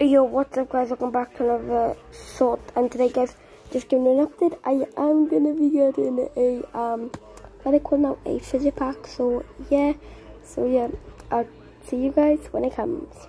Yo, what's up guys, welcome back to another short, and today guys, just giving an update, I am gonna be getting a, um, what they call now, a fizzy pack, so yeah, so yeah, I'll see you guys when it comes.